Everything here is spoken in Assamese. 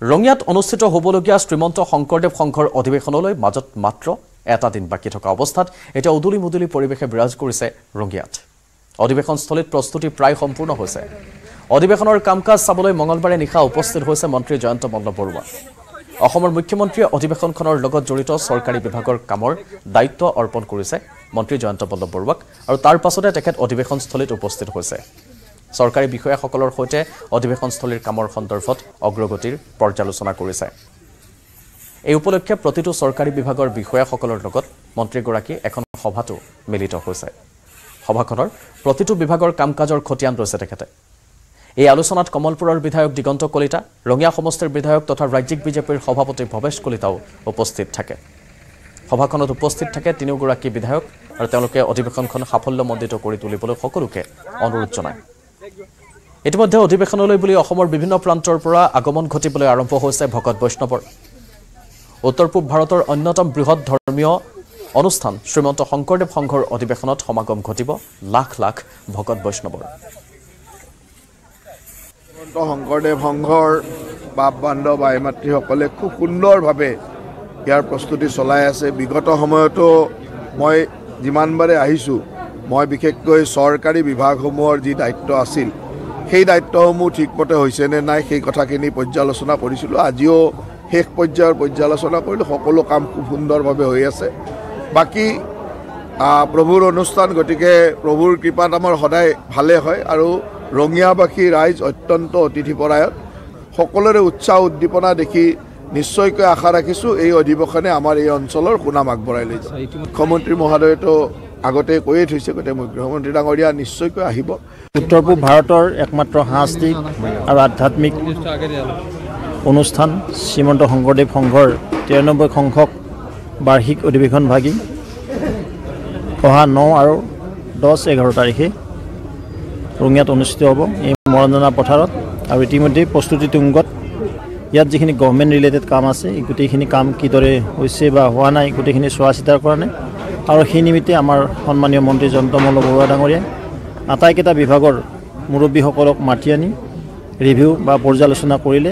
ৰঙিয়াত অনুষ্ঠিত হ'বলগীয়া শ্ৰীমন্ত শংকৰদেৱ সংঘৰ অধিৱেশনলৈ মাজত মাত্ৰ এটা দিন বাকী থকা অৱস্থাত এতিয়া উদুলি মুদুলি পৰিৱেশে বিৰাজ কৰিছে ৰঙিয়াত। অধিৱেশনস্থলীত প্ৰস্তুতি প্ৰায় সম্পূৰ্ণ হৈছে। অধিৱেশনৰ কাম কাজ চাবলৈ মঙলবাৰে নিশা উপস্থিত হৈছে মন্ত্ৰী জয়ন্ত মল্ল বৰুৱা। অসমৰ মুখ্যমন্ত্ৰীয়ে অধিৱেশনখনৰ লগত জড়িত চৰকাৰী বিভাগৰ কামৰ দায়িত্ব অৰ্পণ কৰিছে মন্ত্ৰী জয়ন্ত বল্লভ বৰুৱাক আৰু তাৰ পাছতে তেখেত অধিৱেশনস্থলীত উপস্থিত হৈছে। চৰকাৰী বিষয়াসকলৰ সৈতে অধিৱেশনস্থলীৰ কামৰ সন্দৰ্ভত অগ্ৰগতিৰ পৰ্যালোচনা কৰিছে। এই উপলক্ষে প্ৰতিটো চৰকাৰী বিভাগৰ বিষয়াসকলৰ লগত মন্ত্ৰীগৰাকী এখন সভাতো মিলিত হৈছে। সভাখনৰ প্ৰতিটো বিভাগৰ কাম কাজৰ খতিয়ান লৈছে তেখেতে। এই আলোচনাত কমলপুৰৰ বিধায়ক দিগন্ত কলিতা ৰঙিয়া সমষ্টিৰ বিধায়ক তথা ৰাজ্যিক বিজেপিৰ সভাপতি ভৱেশ কলিতাও উপস্থিত থাকে। সভাখনত উপস্থিত থাকে তিনিওগৰাকী বিধায়ক আৰু তেওঁলোকে অধিৱেশনখন সাফল্যমণ্ডিত কৰি তুলিবলৈ সকলোকে অনুৰোধ জনায়। ইতিমধ্যে অধিৱেশনলৈ বুলি অসমৰ বিভিন্ন প্ৰান্তৰ পৰা আগমন ঘটিবলৈ আৰম্ভ হৈছে ভকত বৈষ্ণৱৰ। উত্তৰ পূব ভাৰতৰ অন্যতম বৃহৎ ধৰ্মীয় অনুষ্ঠান শ্ৰীমন্ত শংকৰদেৱ সংঘৰ অধিৱেশনত সমাগম ঘটিব লাখ লাখ ভকত বৈষ্ণৱৰ। শ্ৰীমন্ত শংকৰদেৱ সংঘৰ বাপ বান্ধৱ আই মাতৃসকলে খুব সুন্দৰভাৱে ইয়াৰ প্ৰস্তুতি চলাই আছে। বিগত সময়তো মই যিমানবাৰে আহিছোঁ মই বিশেষকৈ চৰকাৰী বিভাগসমূহৰ যি দায়িত্ব আছিল সেই দায়িত্বসমূহ ঠিকমতে হৈছেনে নাই সেই কথাখিনি পৰ্যালোচনা কৰিছিলোঁ। আজিও শেষ পৰ্যায়ৰ পৰ্যালোচনা কৰিলোঁ। সকলো কাম খুব সুন্দৰভাৱে হৈ আছে। বাকী প্ৰভুৰ অনুষ্ঠান গতিকে প্ৰভুৰ কৃপাত আমাৰ সদায় ভালে হয় আৰু ৰঙিয়াবাসী ৰাইজ অত্যন্ত অতিথিপৰায়ণ সকলোৰে উৎসাহ উদ্দীপনা দেখি নিশ্চয়কৈ আশা ৰাখিছোঁ এই অধিৱেশনে আমাৰ এই অঞ্চলৰ সুনাম আগবঢ়াই লৈ যাব। মুখ্যমন্ত্ৰী মহোদয়েতো আগতে কৈয়ে থৈছে গতিকে মুখ্যমন্ত্ৰী ডাঙৰীয়া নিশ্চয়কৈ আহিব। উত্তৰ পূব ভাৰতৰ একমাত্ৰ সাংস্কৃতিক আৰু আধ্যাত্মিক অনুষ্ঠান শ্ৰীমন্ত শংকৰদেৱ সংঘৰ তিৰানব্বৈ সংখ্যক বাৰ্ষিক অধিৱেশন ভাগি অহা ন আৰু দহ এঘাৰ তাৰিখে ৰঙিয়াত অনুষ্ঠিত হ'ব এই মৰঞ্জনা পথাৰত। আৰু ইতিমধ্যে প্ৰস্তুতি তুংগত ইয়াত যিখিনি গভমেণ্ট ৰিলেটেড কাম আছে এই গোটেইখিনি কাম কিদৰে হৈছে বা হোৱা নাই গোটেইখিনি চোৱা চিতাৰ কাৰণে আৰু সেই নিমিত্তে আমাৰ সন্মানীয় মন্ত্ৰী জয়ন্ত মল্ল বৰুৱা ডাঙৰীয়াই আটাইকেইটা বিভাগৰ মুৰব্বীসকলক মাতি আনি ৰিভিউ বা পৰ্যালোচনা কৰিলে।